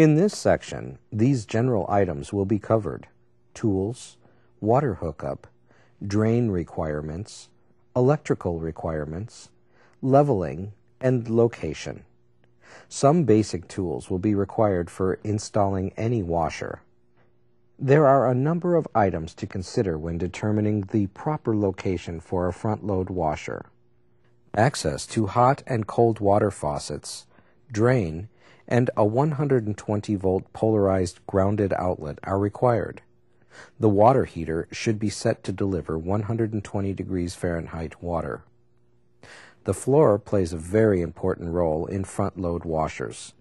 In this section, these general items will be covered. Tools, water hookup, drain requirements, electrical requirements, leveling, and location. Some basic tools will be required for installing any washer. There are a number of items to consider when determining the proper location for a front load washer. Access to hot and cold water faucets, drain, and a 120 volt polarized grounded outlet are required. The water heater should be set to deliver 120 degrees Fahrenheit water. The floor plays a very important role in front load washers.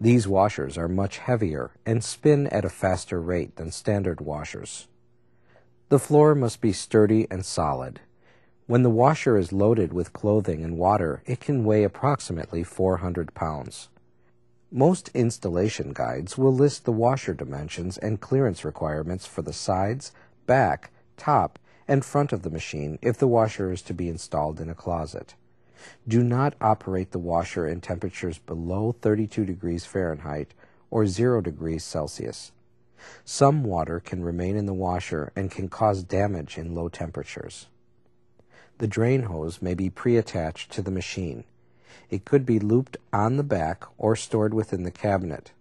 These washers are much heavier and spin at a faster rate than standard washers. The floor must be sturdy and solid. When the washer is loaded with clothing and water, it can weigh approximately 400 pounds. Most installation guides will list the washer dimensions and clearance requirements for the sides, back, top, and front of the machine if the washer is to be installed in a closet. Do not operate the washer in temperatures below 32 degrees Fahrenheit or 0 degrees Celsius. Some water can remain in the washer and can cause damage in low temperatures. The drain hose may be pre-attached to the machine. It could be looped on the back or stored within the cabinet.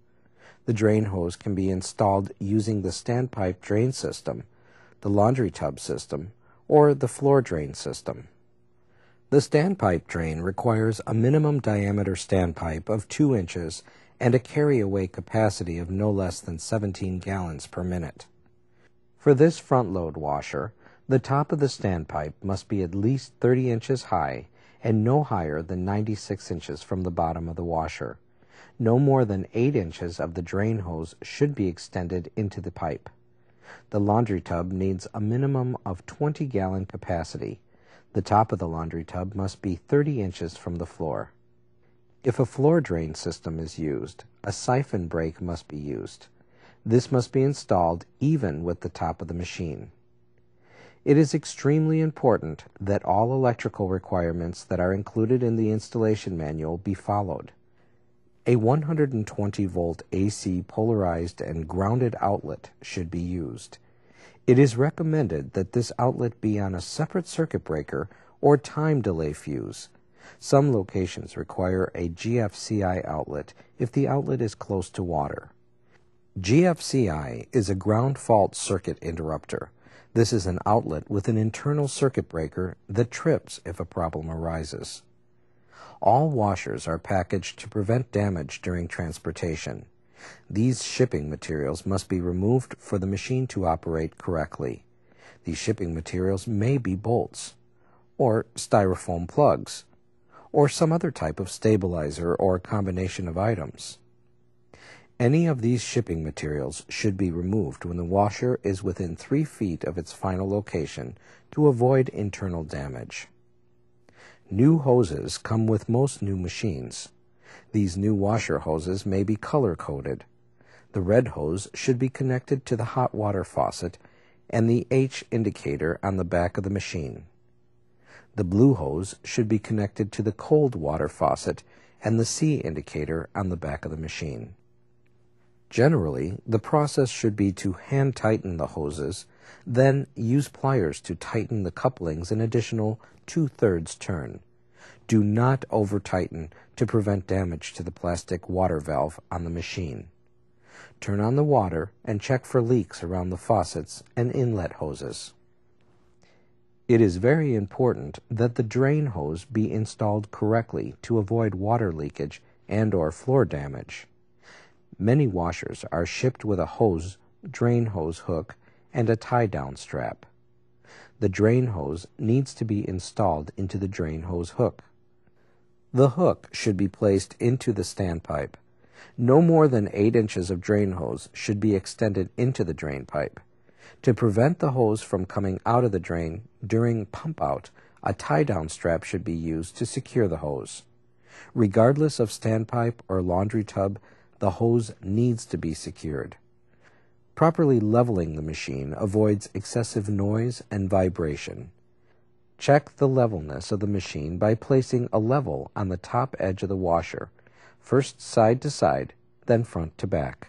The drain hose can be installed using the standpipe drain system, the laundry tub system, or the floor drain system. The standpipe drain requires a minimum diameter standpipe of 2 inches and a carry-away capacity of no less than 17 gallons per minute. For this front load washer, the top of the standpipe must be at least 30 inches high and no higher than 96 inches from the bottom of the washer. No more than 8 inches of the drain hose should be extended into the pipe. The laundry tub needs a minimum of 20 gallon capacity the top of the laundry tub must be 30 inches from the floor. If a floor drain system is used, a siphon break must be used. This must be installed even with the top of the machine. It is extremely important that all electrical requirements that are included in the installation manual be followed. A 120 volt AC polarized and grounded outlet should be used. It is recommended that this outlet be on a separate circuit breaker or time delay fuse. Some locations require a GFCI outlet if the outlet is close to water. GFCI is a ground fault circuit interrupter. This is an outlet with an internal circuit breaker that trips if a problem arises. All washers are packaged to prevent damage during transportation. These shipping materials must be removed for the machine to operate correctly. These shipping materials may be bolts, or styrofoam plugs, or some other type of stabilizer or combination of items. Any of these shipping materials should be removed when the washer is within three feet of its final location to avoid internal damage. New hoses come with most new machines. These new washer hoses may be color coded. The red hose should be connected to the hot water faucet and the H indicator on the back of the machine. The blue hose should be connected to the cold water faucet and the C indicator on the back of the machine. Generally, the process should be to hand tighten the hoses, then use pliers to tighten the couplings an additional two thirds turn. Do not over tighten to prevent damage to the plastic water valve on the machine. Turn on the water and check for leaks around the faucets and inlet hoses. It is very important that the drain hose be installed correctly to avoid water leakage and or floor damage. Many washers are shipped with a hose, drain hose hook, and a tie-down strap. The drain hose needs to be installed into the drain hose hook. The hook should be placed into the standpipe. No more than 8 inches of drain hose should be extended into the drain pipe. To prevent the hose from coming out of the drain during pump out, a tie down strap should be used to secure the hose. Regardless of standpipe or laundry tub, the hose needs to be secured. Properly leveling the machine avoids excessive noise and vibration. Check the levelness of the machine by placing a level on the top edge of the washer, first side to side, then front to back.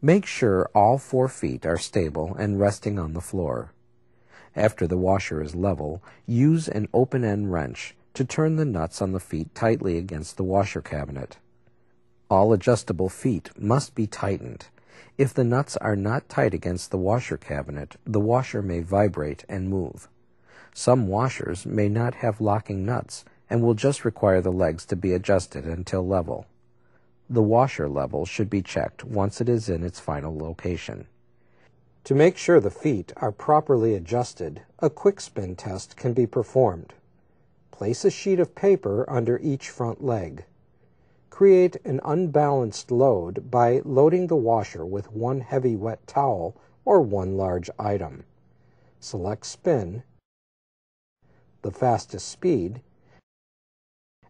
Make sure all four feet are stable and resting on the floor. After the washer is level, use an open-end wrench to turn the nuts on the feet tightly against the washer cabinet. All adjustable feet must be tightened. If the nuts are not tight against the washer cabinet, the washer may vibrate and move. Some washers may not have locking nuts and will just require the legs to be adjusted until level. The washer level should be checked once it is in its final location. To make sure the feet are properly adjusted, a quick spin test can be performed. Place a sheet of paper under each front leg. Create an unbalanced load by loading the washer with one heavy wet towel or one large item. Select spin, the fastest speed,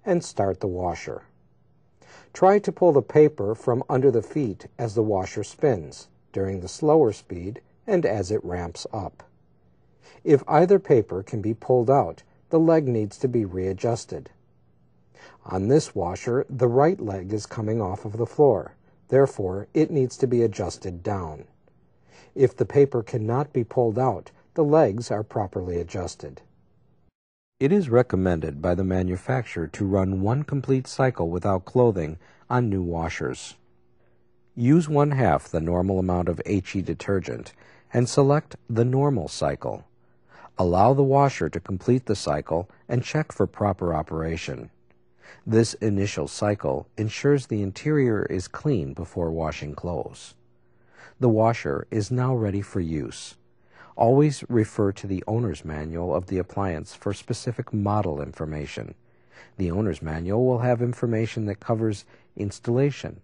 and start the washer. Try to pull the paper from under the feet as the washer spins, during the slower speed, and as it ramps up. If either paper can be pulled out, the leg needs to be readjusted. On this washer, the right leg is coming off of the floor. Therefore, it needs to be adjusted down. If the paper cannot be pulled out, the legs are properly adjusted. It is recommended by the manufacturer to run one complete cycle without clothing on new washers. Use one half the normal amount of HE detergent and select the normal cycle. Allow the washer to complete the cycle and check for proper operation. This initial cycle ensures the interior is clean before washing clothes. The washer is now ready for use. Always refer to the owner's manual of the appliance for specific model information. The owner's manual will have information that covers installation,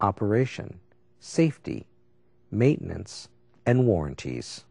operation, safety, maintenance, and warranties.